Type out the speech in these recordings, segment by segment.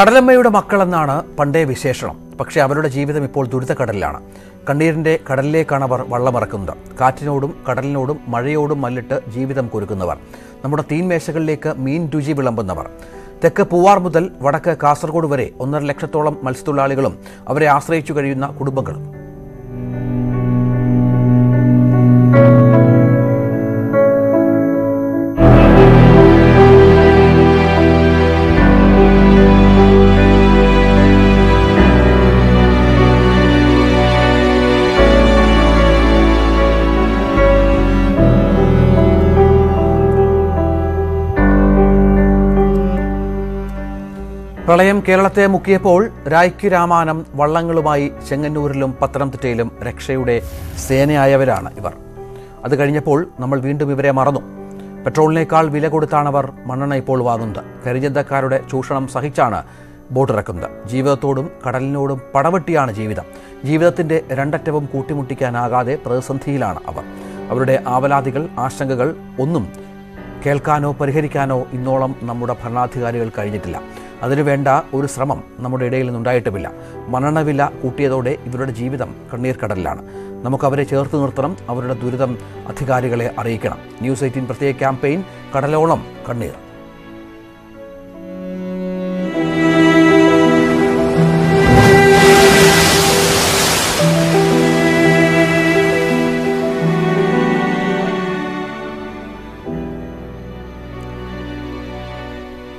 കടലമ്മയുടെ മക്കളെന്നാണ് പണ്ടേ വിശേഷണം. പക്ഷേ അവരുടെ ജീവിതം ഇപ്പോൾ ദുരിതക്കടലിലാണ്. കണ്ണീരിന്റെ കടലിലേക്കാണ് അവർ വള്ളമിറക്കുന്നത്. കാറ്റിനോടും കടലിനോടും മഴയോടും മല്ലിട്ട് ജീവിതം കുരുക്കുന്നവർ. നമ്മുടെ തീൻമേശകളിലേക്ക് മീൻ രുചി വിളമ്പുന്നവർ. തെക്ക് പൂവാർ മുതൽ വടക്ക് കാസർഗോഡ് വരെ ഒന്നര ലക്ഷത്തോളം മത്സ്യത്തൊഴിലാളികളും അവരെ ആശ്രയിച്ചു കഴിയുന്ന കുടുംബങ്ങളും. പ്രളയം കേരളത്തെ മുക്കിയപ്പോൾ രായ്ക്ക് രാമാനം വള്ളങ്ങളുമായി ചെങ്ങന്നൂരിലും പത്തനംതിട്ടയിലും രക്ഷയുടെ സേനയായവരാണ് ഇവർ. അത് കഴിഞ്ഞപ്പോൾ നമ്മൾ വീണ്ടും ഇവരെ മറന്നു. പെട്രോളിനേക്കാൾ വില കൊടുത്താണ് അവർ മണ്ണെണ്ണ ഇപ്പോൾ വാങ്ങുന്നത്. കരിഞ്ചന്തക്കാരുടെ ചൂഷണം സഹിച്ചാണ് ബോട്ട് ഇറക്കുന്നത്. ജീവിതത്തോടും കടലിനോടും പടവെട്ടിയാണ് ജീവിതം. ജീവിതത്തിന്റെ രണ്ടറ്റവും കൂട്ടിമുട്ടിക്കാനാകാതെ പ്രതിസന്ധിയിലാണ് അവർ. അവരുടെ ആവലാതികൾ ആശങ്കകൾ ഒന്നും കേൾക്കാനോ പരിഹരിക്കാനോ ഇന്നോളം നമ്മുടെ ഭരണാധികാരികൾ കഴിഞ്ഞിട്ടില്ല. അതിനുവേണ്ട ഒരു ശ്രമം നമ്മുടെ ഇടയിൽ നിന്നുണ്ടായിട്ടുമില്ല. മരണവില വില കൂട്ടിയതോടെ ഇവരുടെ ജീവിതം കണ്ണീർക്കടലിലാണ്. നമുക്ക് അവരെ ചേർത്ത് നിർത്തണം അവരുടെ ദുരിതം അധികാരികളെ അറിയിക്കണം. ന്യൂസ് എയ്റ്റീൻ പ്രത്യേക ക്യാമ്പയിൻ കടലോളം കണ്ണീർ.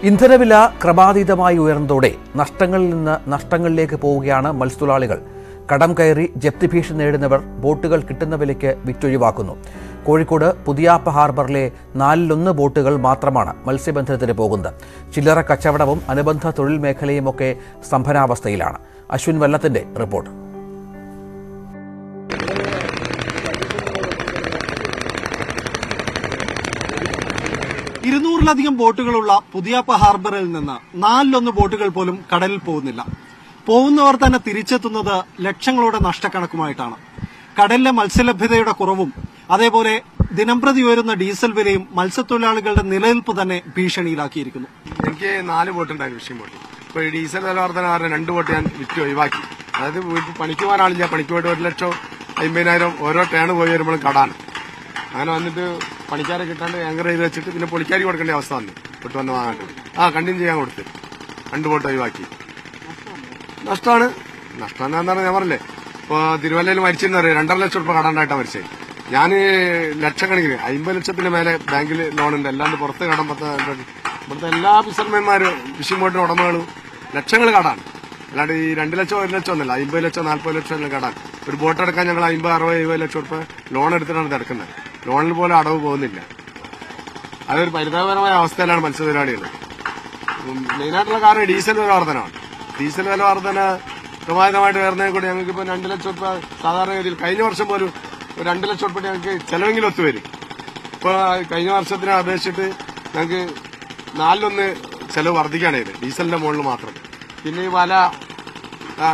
ഇന്ധനവില ക്രമാതീതമായി ഉയർന്നതോടെ നഷ്ടങ്ങളിൽ നിന്ന് നഷ്ടങ്ങളിലേക്ക് പോവുകയാണ് മത്സ്യത്തൊഴിലാളികൾ. കടം കയറി ജപ്തി ഭീഷണി നേടുന്നവർ ബോട്ടുകൾ കിട്ടുന്ന വിലയ്ക്ക് വിറ്റൊഴിവാക്കുന്നു. കോഴിക്കോട് പുതിയാപ്പ ഹാർബറിലെ നാലിലൊന്ന് ബോട്ടുകൾ മാത്രമാണ് മത്സ്യബന്ധനത്തിന് പോകുന്നത്. ചില്ലറ കച്ചവടവും അനുബന്ധ തൊഴിൽ മേഖലയുമൊക്കെ സ്തംഭനാവസ്ഥയിലാണ്. അശ്വിൻ വല്ലത്തിന്റെ റിപ്പോർട്ട്. ഇരുന്നൂറിലധികം ബോട്ടുകളുള്ള പുതിയാപ്പ ഹാർബറിൽ നിന്ന് നാലിലൊന്ന് ബോട്ടുകൾ പോലും കടലിൽ പോകുന്നില്ല. പോകുന്നവർ തന്നെ തിരിച്ചെത്തുന്നത് ലക്ഷങ്ങളുടെ നഷ്ടക്കണക്കുമായിട്ടാണ്. കടലിലെ മത്സ്യലഭ്യതയുടെ കുറവും അതേപോലെ ദിനംപ്രതി ഉയരുന്ന ഡീസൽ വിലയും മത്സ്യത്തൊഴിലാളികളുടെ നിലനിൽപ്പ് തന്നെ ഭീഷണിയിലാക്കിയിരിക്കുന്നു. എനിക്ക് നാല് ബോട്ടുണ്ടായിരുന്നു ബോട്ട് ഇപ്പൊ ഈ ഡീസൽ വില വർധന കാരണം രണ്ട് ബോട്ട് ഞാൻ വിറ്റ് ഒഴിവാക്കി. അതായത് വീട്ടിൽ പണിക്ക് പോകാനാളില്ല. പണിക്ക് പോയിട്ട് ഒരു ലക്ഷം അമ്പതിനായിരം ഓരോ ടേൺ പോയി വരുമ്പോഴും കടാണ്. അങ്ങനെ വന്നിട്ട് പണിക്കാരെ കിട്ടാണ്ട് ആങ്കർ ചെയ്ത് വെച്ചിട്ട് പിന്നെ പൊളിക്കാരി കൊടുക്കേണ്ട അവസ്ഥ വന്നു. വിട്ടു വന്ന് വാങ്ങാൻ ആ കണ്ടിന്യൂ ചെയ്യാൻ കൊടുത്ത്. രണ്ട് ബോട്ട് ഒഴിവാക്കി. നഷ്ടമാണ്. നഷ്ടം എന്താ പറഞ്ഞാൽ ഞാൻ പറഞ്ഞില്ലേ? ഇപ്പൊ തിരുവല്ലയിൽ മരിച്ചെന്ന് പറയും. രണ്ടര ലക്ഷം രൂപ കടണ്ടായിട്ടാണ് മരിച്ചത് ഞാൻ ലക്ഷക്കണക്കിന് അമ്പത് ലക്ഷത്തിന് മേലെ ബാങ്കിൽ ലോണുണ്ട് അല്ലാണ്ട് പുറത്ത് കടം പത്ത് ഇവിടുത്തെ എല്ലാ ഫിഷർമാന്മാരും ഫിഷിംഗ് ബോട്ടിന് ഉടമകളും ലക്ഷങ്ങൾ കടാണ് അല്ലാണ്ട് ഈ രണ്ട് ലക്ഷം ഒരു ലക്ഷം ഒന്നല്ല. അമ്പത് ലക്ഷം നാൽപ്പത് ലക്ഷം കടാൻ ഒരു ബോട്ട് എടുക്കാൻ ഞങ്ങൾ അമ്പത് അറുപത് എഴുപത് ലക്ഷം രൂപ ലോൺ എടുത്തിട്ടാണ് ഇത് ലോണിൽ പോലും അടവ് പോകുന്നില്ല. അതൊരു പരിതാപകരമായ അവസ്ഥയിലാണ് മത്സ്യത്തൊഴിലാളികൾ. മെയിനായിട്ടുള്ള കാരണം ഡീസൽ വില വർധനമാണ് ഡീസൽ വില വർധന ക്രമാതീതമായിട്ട് വരുന്നതിൽ കൂടി ഞങ്ങൾക്ക് ഇപ്പൊ രണ്ട് ലക്ഷം രൂപ സാധാരണ രീതിയിൽ കഴിഞ്ഞ വർഷം പോലും ഒരു രണ്ട് ലക്ഷം രൂപ ഞങ്ങൾക്ക് ചെലവെങ്കിലും ഒത്തുവരും ഇപ്പൊ കഴിഞ്ഞ വർഷത്തിനെ അപേക്ഷിച്ചിട്ട് ഞങ്ങൾക്ക് നാലിലൊന്ന് ചെലവ് വർദ്ധിക്കുകയാണ് ഇത് ഡീസലിന്റെ മുകളിൽ മാത്രം. പിന്നെ ഈ വല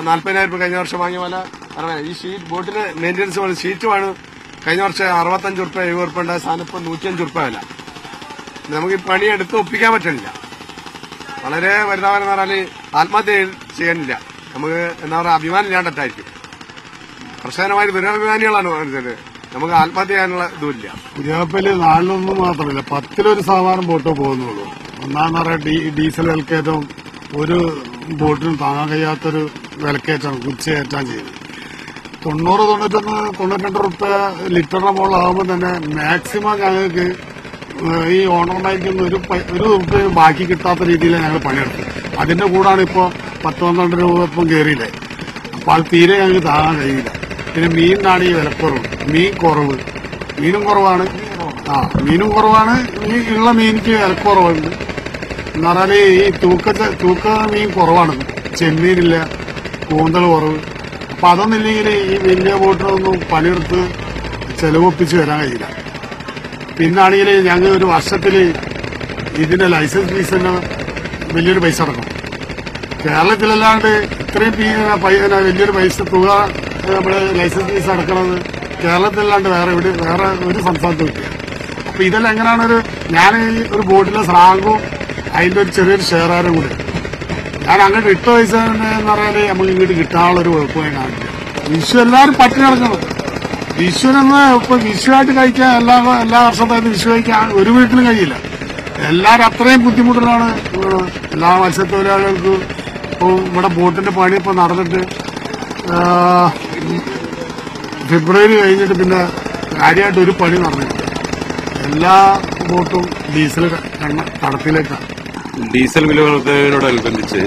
നാൽപ്പതിനായിരം രൂപ കഴിഞ്ഞ വർഷം വാങ്ങിയ വല ഈ ഷീറ്റ് ബോട്ടിന് മെയിന്റെനൻസ് ഷീറ്റുമാണ് കഴിഞ്ഞ വർഷം അറുപത്തഞ്ച് ഉറുപ്പ എഴുപത് ഉറുപ്പ ഉണ്ടായ സാധനം ഇപ്പൊ നൂറ്റിയഞ്ച് ഉറുപ്പ വില. നമുക്ക് ഈ പണി എടുത്ത് ഒപ്പിക്കാൻ പറ്റണില്ല വളരെ വലുതാവെന്ന് പറഞ്ഞാൽ ആത്മഹത്യ ചെയ്യാനില്ല. നമുക്ക് എന്താ പറയുക അഭിമാനം ഇല്ലാണ്ടായിരിക്കും പ്രശ്നമായി ദുരഭിമാനികളാണ് മനുഷ്യര് നമുക്ക് ആത്മഹത്യ ചെയ്യാനുള്ള ഇതുമില്ല. പുതിയാപ്പൽ നാലിലൊന്നും മാത്രമല്ല പത്തിലൊരു സാധാരണ ബോട്ടോ പോകുന്നുള്ളൂ. ഒന്നാന്ന് പറയാ ഡീ- ഡീസൽ വിലക്കയറ്റം ഒരു ബോട്ടിനും താങ്ങാൻ കഴിയാത്തൊരു വിലക്കയറ്റമാണ് കുച്ചയേറ്റാൻ ചെയ്യുന്നത്. തൊണ്ണൂറ് തൊണ്ണൂറ്റൊന്ന് തൊണ്ണൂറ്റിരണ്ട് റുപ്യ ലിറ്ററിന് മുകളിലാകുമ്പോൾ തന്നെ മാക്സിമം ഞങ്ങൾക്ക് ഈ ഈ ഓണറുണ്ടായിരിക്കുന്ന ഒരു ഒരു റുപ്യ ബാക്കി കിട്ടാത്ത രീതിയിൽ ഞങ്ങൾ പണിയെടുത്തു. അതിന്റെ കൂടാണ് ഇപ്പോൾ പത്ത് പന്ത്രണ്ട് രൂപ ഇപ്പം കയറിയില്ലേ അപ്പോൾ അത് തീരെ ഞങ്ങൾക്ക് താങ്ങാൻ കഴിയില്ല. പിന്നെ മീൻ ഈ വിലക്കുറവ് മീൻ കുറവ്. മീനും കുറവാണ്. ആ മീനും കുറവാണ്. ഈ ഉള്ള മീനിക്ക് വിലക്കുറവുണ്ട്. എന്ന് പറഞ്ഞാൽ ഈ തൂക്ക തൂക്ക മീൻ കുറവാണ്. ചെമ്മീനില്ല കൂന്തൽ കുറവ്. അപ്പൊ അതൊന്നില്ലെങ്കിൽ ഈ വലിയ ബോട്ടിനൊന്നും പണിയെടുത്ത് ചെലവൊപ്പിച്ച് വരാൻ കഴിയില്ല. പിന്നാണെങ്കിൽ ഞങ്ങൾ ഒരു വർഷത്തിൽ ഇതിന്റെ ലൈസൻസ് ഫീസ് തന്നെ വലിയൊരു പൈസ അടക്കണം കേരളത്തിലല്ലാണ്ട് ഇത്രയും വലിയൊരു പൈസ തുക നമ്മുടെ ലൈസൻസ് ഫീസ് അടക്കണത് കേരളത്തിലല്ലാണ്ട് വേറെ ഇവിടെ വേറെ ഒരു സംസ്ഥാനത്തും ഇല്ല. അപ്പൊ ഇതെല്ലാം എങ്ങനെയാണ് ഒരു ഞാൻ ഒരു ബോട്ടിലെ സ്രാങ്കും അതിന്റെ ഒരു ചെറിയൊരു ഷെയറാരും കൂടി ഞാൻ അങ്ങനെ ഇട്ട പൈസ എന്ന് പറഞ്ഞാൽ നമുക്ക് ഇങ്ങോട്ട് കിട്ടാനുള്ള ഒരു കുഴപ്പമായി കാണില്ല വിഷു എല്ലാവരും പട്ടിണി കിടക്കണം വിഷുവിനൊന്ന് ഇപ്പൊ വിഷുവായിട്ട് കഴിക്കാൻ എല്ലാ എല്ലാ വർഷത്തായിട്ട് വിഷു കഴിക്കാൻ ഒരു വീട്ടിലും കഴിയില്ല. എല്ലാവരും അത്രയും ബുദ്ധിമുട്ടിലാണ്. എല്ലാ മത്സ്യത്തൊഴിലാളികൾക്കും ഇപ്പൊ ഇവിടെ ബോട്ടിന്റെ പണി ഇപ്പൊ നടന്നിട്ട് ഫെബ്രുവരി കഴിഞ്ഞിട്ട് പിന്നെ കാര്യമായിട്ട് ഒരു പണി നടന്നിട്ടുണ്ട് എല്ലാ ബോട്ടും ഡീസൽ കടത്തിലേക്കാണ് ഡീസൽ വില വർധനയോടനുബന്ധിച്ച്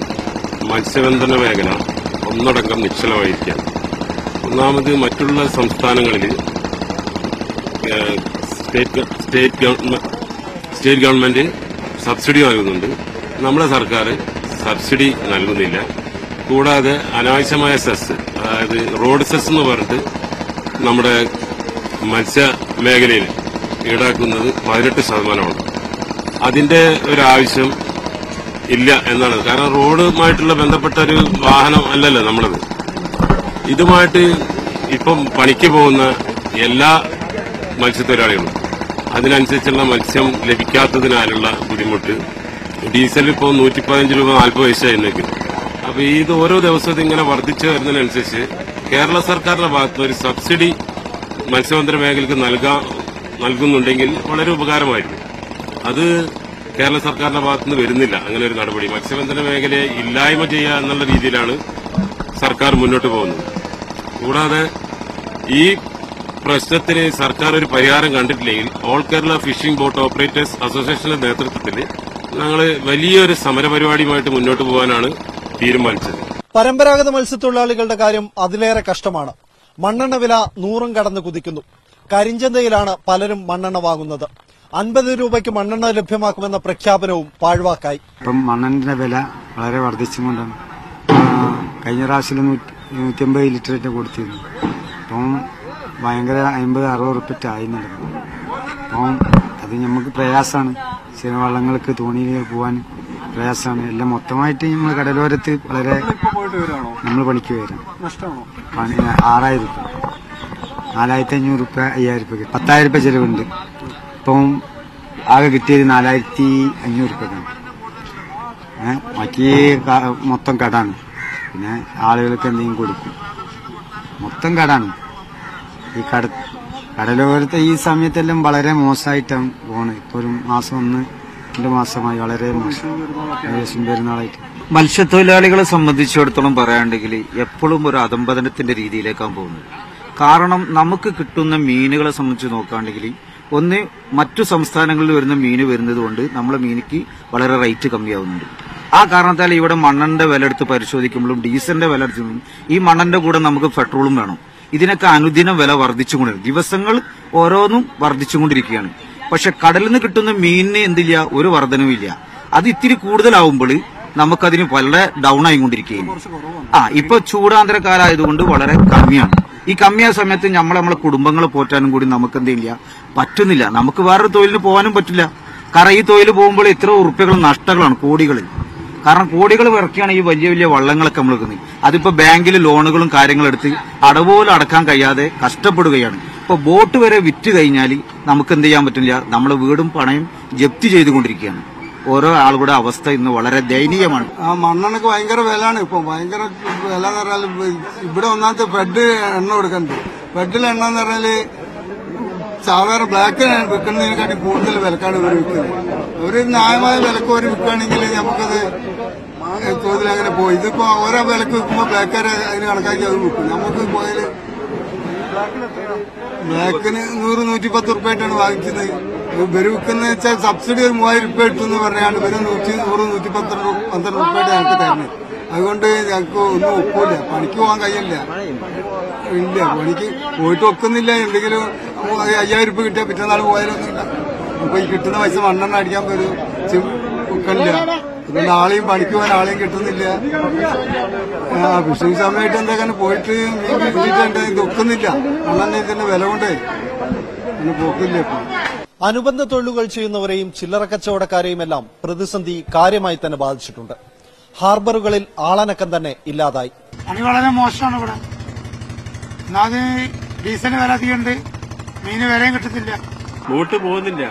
മത്സ്യബന്ധന മേഖല ഒന്നടങ്കം നിശ്ചലമായിരിക്കാം ഒന്നാമത് മറ്റുള്ള സംസ്ഥാനങ്ങളിൽ സ്റ്റേറ്റ് സ്റ്റേറ്റ് ഗവൺമെന്റ് സബ്സിഡി നൽകുന്നുണ്ട്. നമ്മുടെ സർക്കാർ സബ്സിഡി നൽകുന്നില്ല. കൂടാതെ അനാവശ്യമായ സെസ് അതായത് റോഡ് സെസ് എന്ന് പറഞ്ഞിട്ട് നമ്മുടെ മത്സ്യ മേഖലയിൽ ഈടാക്കുന്നത് പതിനെട്ട് ശതമാനമാണ്. അതിന്റെ ഒരു ഇല്ല എന്നാണ്. കാരണം റോഡുമായിട്ടുള്ള ബന്ധപ്പെട്ട ഒരു വാഹനം അല്ലല്ലോ നമ്മളത്. ഇതുമായിട്ട് ഇപ്പം പണിക്ക് പോകുന്ന എല്ലാ മത്സ്യത്തൊഴിലാളികളും അതിനനുസരിച്ചുള്ള മത്സ്യം ലഭിക്കാത്തതിനാലുള്ള ബുദ്ധിമുട്ട്. ഡീസൽ ഇപ്പോൾ നൂറ്റി പതിനഞ്ച് രൂപ നാൽപ്പത് പൈസ എന്നൊക്കെ അപ്പൊ ഇത് ഓരോ ദിവസവും ഇങ്ങനെ വർദ്ധിച്ചു വരുന്നതിനനുസരിച്ച് കേരള സർക്കാരിന്റെ ഭാഗത്ത് ഒരു സബ്സിഡി മത്സ്യബന്ധന മേഖലയ്ക്ക് നൽകാൻ നൽകുന്നുണ്ടെങ്കിൽ വളരെ ഉപകാരമായിരുന്നു. അത് കേരള സർക്കാരിന്റെ ഭാഗത്തുനിന്ന് വരുന്നില്ല. അങ്ങനെ ഒരു നടപടി. മത്സ്യബന്ധന മേഖലയെ ഇല്ലായ്മ ചെയ്യുക എന്നുള്ള രീതിയിലാണ് സർക്കാർ മുന്നോട്ട് പോകുന്നത്. കൂടാതെ ഈ പ്രശ്നത്തിന് സർക്കാർ ഒരു പരിഹാരം കണ്ടിട്ടില്ലെങ്കിൽ all Kerala fishing boat operators അസോസിയേഷന്റെ നേതൃത്വത്തിൽ ഞങ്ങൾ വലിയൊരു സമരപരിപാടിയുമായിട്ട് മുന്നോട്ട് പോകാനാണ് തീരുമാനിച്ചത്. പരമ്പരാഗത മത്സ്യത്തൊഴിലാളികളുടെ കാര്യം അതിലേറെ കഷ്ടമാണ്. മണ്ണെണ്ണ വില നൂറും കടന്ന് കുതിക്കുന്നു. കരിഞ്ചന്തയിലാണ് പലരും മണ്ണെണ്ണ വാങ്ങുന്നത്. അൻപത് രൂപയ്ക്ക് മണ്ണെണ്ണ ലഭ്യമാക്കുമെന്ന പ്രഖ്യാപനവും പാഴ്വാക്കായി. ഇപ്പം മണ്ണെണ്ണ വില വളരെ വർദ്ധിച്ചുകൊണ്ടാണ് കഴിഞ്ഞ പ്രാവശ്യം നൂറ്റി അമ്പത് ലിറ്ററേറ്റ് കൊടുത്തിരുന്നു. അപ്പം ഭയങ്കര അമ്പത് അറുപത് റുപ്യറ്റ് ആയിരുന്നില്ല അപ്പം അത് നമുക്ക് പ്രയാസമാണ്. ചില വള്ളങ്ങൾക്ക് തോണിയിൽ പോകാൻ പ്രയാസമാണ്. എല്ലാം മൊത്തമായിട്ട് നമ്മൾ കടലോരത്ത് വളരെ നമ്മൾ പണിക്ക് വരാം. ആറായിരം റുപ്യ നാലായിരത്തി അഞ്ഞൂറ് റുപ്യ അയ്യായിരം റുപ്യ പത്തായിരം റുപ്യ ചെലവുണ്ട്. ഇപ്പം ആകെ കിട്ടിയത് നാലായിരത്തി അഞ്ഞൂറ് റുപ്യക്കാണ് ബാക്കി മൊത്തം കടാണ്. പിന്നെ ആളുകൾക്ക് എന്തെങ്കിലും കൊടുക്കും. മൊത്തം കടാണ്. ഈ കട കടലോരത്തെ ഈ സമയത്തെല്ലാം വളരെ മോശമായിട്ടാണ് പോണത്. ഇപ്പൊ ഒരു മാസം ഒന്ന് രണ്ട് മാസമായി വളരെ മോശം പെരുന്നാളായിട്ട്. മത്സ്യത്തൊഴിലാളികളെ സംബന്ധിച്ചിടത്തോളം പറയുകയാണെങ്കിൽ എപ്പോഴും ഒരു അധംപതനത്തിന്റെ രീതിയിലേക്കാണ് പോകുന്നത്. കാരണം നമുക്ക് കിട്ടുന്ന മീനുകളെ സംബന്ധിച്ച് നോക്കുകയാണെങ്കിൽ ഒന്ന് മറ്റു സംസ്ഥാനങ്ങളിൽ വരുന്ന മീന് വരുന്നത് കൊണ്ട് നമ്മളെ മീനിക്ക് വളരെ റേറ്റ് കമ്മിയാവുന്നുണ്ട്. ആ കാരണത്താൽ ഇവിടെ മണ്ണന്റെ വില എടുത്ത് പരിശോധിക്കുമ്പോഴും ഡീസലിന്റെ വില എടുത്തും ഈ മണ്ണന്റെ കൂടെ നമുക്ക് പെട്രോളും വേണം. ഇതിനൊക്കെ അനുദിനം വില വർദ്ധിച്ചുകൊണ്ടിരിക്കും ദിവസങ്ങൾ ഓരോന്നും വർദ്ധിച്ചുകൊണ്ടിരിക്കുകയാണ് പക്ഷെ കടലിൽ നിന്ന് കിട്ടുന്ന മീനിന് എന്തില്ല? ഒരു വർധനവില്ല അത് ഇത്തിരി കൂടുതലാവുമ്പോൾ നമുക്കതിന് വളരെ ഡൗൺ ആയിക്കൊണ്ടിരിക്കുകയാണ്. ആ ഇപ്പൊ ചൂടാന്തര കാലമായതുകൊണ്ട് വളരെ കമ്മിയാണ്. ഈ കമ്മിയ സമയത്ത് നമ്മൾ നമ്മളെ കുടുംബങ്ങളെ പോറ്റാനും കൂടി നമുക്ക് എന്തില്ല പറ്റുന്നില്ല. നമുക്ക് വേറൊരു തൊഴിലിന് പോകാനും പറ്റില്ല. കാരണം ഈ തൊഴിൽ പോകുമ്പോൾ ഇത്ര ഉറുപ്പ്യകൾ നഷ്ടങ്ങളാണ് കോടികളിൽ. കാരണം കോടികൾ ഇറക്കിയാണ് ഈ വലിയ വലിയ വള്ളങ്ങളൊക്കെ നമ്മൾ എടുക്കുന്നത് അതിപ്പോ ബാങ്കിൽ ലോണുകളും കാര്യങ്ങളും എടുത്ത് അടവോലെ അടക്കാൻ കഴിയാതെ കഷ്ടപ്പെടുകയാണ്. ഇപ്പൊ ബോട്ട് വരെ വിറ്റ് കഴിഞ്ഞാൽ നമുക്ക് എന്ത് ചെയ്യാൻ പറ്റില്ല നമ്മൾ വീടും പണയും ജപ്തി ചെയ്തുകൊണ്ടിരിക്കുകയാണ്. ഓരോ ആളുകളുടെ അവസ്ഥ ഇന്ന് വളരെ ദയനീയമാണ്. ആ മണ്ണെണ്ണക്ക് ഭയങ്കര വിലയാണ് ഇപ്പൊ. ഭയങ്കര വില എന്ന് പറഞ്ഞാൽ ഇവിടെ ഒന്നാമത്തെ ബ്രെഡ് എണ്ണ കൊടുക്കണ്ട്. ബ്രെഡിൽ എണ്ണ എന്ന് പറഞ്ഞാൽ സാധാരണ ബ്ലാക്ക് വിൽക്കുന്നതിനെക്കാട്ടി കൂടുതൽ വിലക്കാണ് ഇവർ വിൽക്കുന്നത്. ഒരു ന്യായമായ വിലക്ക് ഒരു വിൽക്കുകയാണെങ്കിൽ നമുക്കത് തോതിൽ അങ്ങനെ പോയി. ഇതിപ്പോ ഓരോ വിലക്ക് വിൽക്കുമ്പോൾ ബ്ലാക്കാരെ അതിന് കണക്കാക്കി അത് വിൽക്കും. നമുക്ക് പോയാൽ ബ്ലാക്കിന് നൂറ് നൂറ്റി പത്ത് റുപ്യായിട്ടാണ് വാങ്ങിക്കുന്നത്. ഇവർ വിൽക്കുന്ന വെച്ചാൽ സബ്സിഡി ഒരു മൂവായിരം രൂപ ഇട്ടു എന്ന് പറഞ്ഞാണ്. ഇവർ നൂറ്റി നൂറ് നൂറ്റി പന്ത്രണ്ട് പന്ത്രണ്ട് രൂപയുടെ ഞങ്ങൾക്ക് തരുന്നത്. അതുകൊണ്ട് ഞങ്ങൾക്ക് ഒന്നും ഒക്കില്ല. പണിക്ക് പോകാൻ കഴിയില്ല. ഇല്ല. പണിക്ക് പോയിട്ട് ഒക്കുന്നില്ല. എന്തെങ്കിലും അയ്യായിരം രൂപ കിട്ടിയാൽ പിറ്റന്നാൾ പോയാലൊന്നുമില്ല അപ്പൊ ഈ കിട്ടുന്ന പൈസ മണ്ണെണ്ണ അടിക്കാൻ വരും ഒക്കില്ല. പിന്നെ ആളെയും പണിക്ക് പോകാൻ ആളെയും കിട്ടുന്നില്ല. വിഷു സമയമായിട്ട് എന്തൊക്കെ പോയിട്ട് മീൻ കിട്ടിയിട്ടുണ്ട് ഇത് ഒക്കുന്നില്ല. മണ്ണെണ്ണ ഇതിന്റെ വില കൊണ്ടേ. അങ്ങനെ പോക്കില്ല ഇപ്പൊ. അനുബന്ധ തൊഴിലുകൾ ചെയ്യുന്നവരെയും ചില്ലറ കച്ചവടക്കാരെയും എല്ലാം പ്രതിസന്ധി കാര്യമായി തന്നെ ബാധിച്ചിട്ടുണ്ട്. ഹാർബറുകളിൽ ആളനക്കം തന്നെ ഇല്ലാതായി. പണി വളരെ മോശമാണ് ഇവിടെ. ഒന്നാമത് ഡീസലിന് വില അധികമുണ്ട്. മീന് വിലയും കിട്ടത്തില്ല. ബോട്ട് പോകുന്നില്ല.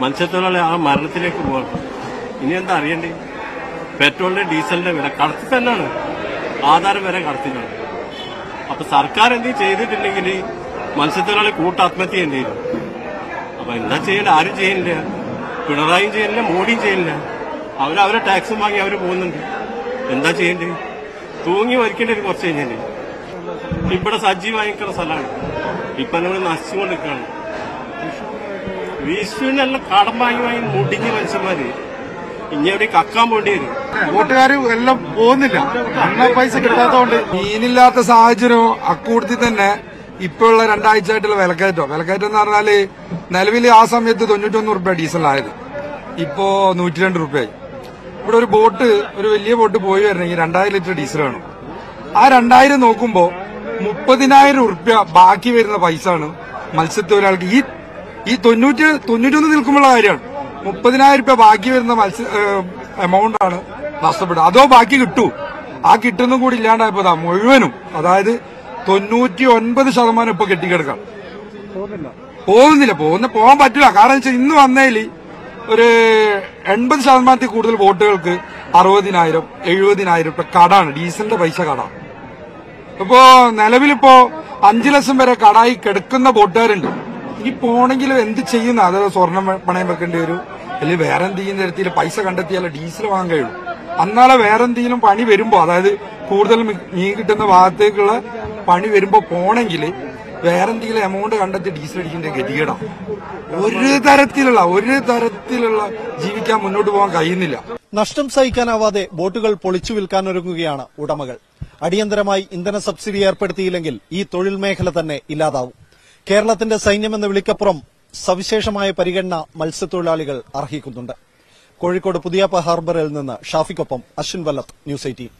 മത്സ്യത്തൊഴിലാളി ആ മരണത്തിലേക്ക് പോകണം ഇനി എന്താ അറിയണ്ടേ? പെട്രോളിന്റെ ഡീസലിന്റെ വില കടത്തി തന്നെയാണ് ആധാരം വരെ കടത്തിനാണ് അപ്പൊ സർക്കാർ എന്തെങ്കിലും ചെയ്തിട്ടില്ലെങ്കിൽ മത്സ്യത്തൊഴിലാളി കൂട്ടാത്മഹത്യ വരും അപ്പൊ എന്താ ചെയ്യണ്ട? ആരും ചെയ്യില്ല പിണറായിയും ചെയ്യില്ല മോഡിയും ചെയ്യില്ല അവർ അവരെ ടാക്സും വാങ്ങി അവർ പോകുന്നുണ്ട്. എന്താ ചെയ്യേണ്ടത് തൂങ്ങി മരിക്കേണ്ടി വരും കുറച്ച് കഴിഞ്ഞാൽ ഇവിടെ സജീവമായിരിക്കുന്ന സ്ഥലമാണ്. ഇപ്പൊ നമ്മൾ നശിച്ചുകൊണ്ടിരിക്കുകയാണ്. വിഷുവിനെല്ലാം കടം വാങ്ങി വാങ്ങി മുടിഞ്ഞ മനുഷ്യന്മാര്. ഇനി എവിടെ കക്കാൻ പോണ്ടി വരും? കൂട്ടുകാർ എല്ലാം പോകുന്നില്ല. പൈസ കിട്ടാത്തതുകൊണ്ട് മീനില്ലാത്ത സാഹചര്യം അക്കൂട്ടത്തിൽ തന്നെ ഇപ്പോഴുള്ള രണ്ടാഴ്ചയായിട്ടുള്ള വിലക്കയറ്റം. വിലക്കയറ്റം എന്ന് പറഞ്ഞാൽ നിലവിൽ ആ സമയത്ത് തൊണ്ണൂറ്റൊന്ന് റുപ്യ ഡീസലായത്. ഇപ്പോ നൂറ്റി രണ്ട് റുപ്യായി ഇവിടെ ഒരു ബോട്ട് ഒരു വലിയ ബോട്ട് പോയി വരണമെങ്കിൽ രണ്ടായിരം ലിറ്റർ ഡീസൽ വേണം. ആ രണ്ടായിരം നോക്കുമ്പോ മുപ്പതിനായിരം റുപ്യ ബാക്കി വരുന്ന പൈസ ആണ് മത്സ്യത്തൊഴിലാളിക്ക് ഈ ഈ തൊണ്ണൂറ്റി തൊണ്ണൂറ്റൊന്ന് നിൽക്കുമ്പോഴുള്ള കാര്യമാണ്. മുപ്പതിനായിരം റുപ്യ ബാക്കി വരുന്ന മത്സ്യ എമൗണ്ട് ആണ് നഷ്ടപ്പെടുക. അതോ ബാക്കി കിട്ടൂ. ആ കിട്ടുന്ന കൂടി ഇല്ലാണ്ടായപ്പോ മുഴുവനും. അതായത് തൊണ്ണൂറ്റി ഒൻപത് ശതമാനം ഇപ്പൊ കെട്ടിക്കിടക്കാം. പോകുന്നില്ല. പോകുന്ന പോകാൻ പറ്റില്ല. കാരണം വെച്ചാൽ ഇന്ന് വന്നേൽ ഒരു എൺപത് ശതമാനത്തിൽ കൂടുതൽ വോട്ടുകൾക്ക് അറുപതിനായിരം എഴുപതിനായിരം ഇപ്പൊ കടാണ് ഡീസലിന്റെ പൈസ കടാണ് ഇപ്പോ നിലവിലിപ്പോ അഞ്ചു ലക്ഷം വരെ കടായി കിടക്കുന്ന വോട്ടുകാരുണ്ട്. ഇനി പോണെങ്കിലും എന്ത് ചെയ്യുന്ന? അതായത് സ്വർണം പണയം വെക്കേണ്ടി വരും? അല്ലെങ്കിൽ വേറെ എന്തെങ്കിലും തരത്തിൽ പൈസ കണ്ടെത്തിയാലേ ഡീസൽ വാങ്ങാൻ കഴിയുള്ളൂ അന്നാളെ വേറെ എന്തെങ്കിലും പണി വരുമ്പോ അതായത് കൂടുതൽ മീൻ കിട്ടുന്ന ഭാഗത്തേക്കുള്ള പണി വരുമ്പോ പോണെങ്കിൽ വേറെ എന്തെങ്കിലും എമൗണ്ട് കണ്ടെത്തി ഡീസൽ അടിക്കേണ്ട ഗതികേടാണ് ഒരു തരത്തിലുള്ള ഒരു തരത്തിലുള്ള ജീവിക്കാൻ മുന്നോട്ട് പോകാൻ കഴിയുന്നില്ല. നഷ്ടം സഹിക്കാനാവാതെ ബോട്ടുകൾ പൊളിച്ചു വിൽക്കാനൊരുങ്ങുകയാണ് ഉടമകൾ. അടിയന്തരമായി ഇന്ധന സബ്സിഡി ഏർപ്പെടുത്തിയില്ലെങ്കിൽ ഈ തൊഴിൽ മേഖല തന്നെ ഇല്ലാതാവും. കേരളത്തിന്റെ സൈന്യമെന്ന വിളിക്കപ്പുറം സവിശേഷമായ പരിഗണന മത്സ്യത്തൊഴിലാളികൾ അർഹിക്കുന്നുണ്ട്. കോഴിക്കോട് പുതിയാപ്പ ഹാർബറിൽ നിന്ന് ഷാഫിക്കൊപ്പം അശ്വിൻ വല്ലത്ത് ന്യൂസ് എയ്റ്റീൻ.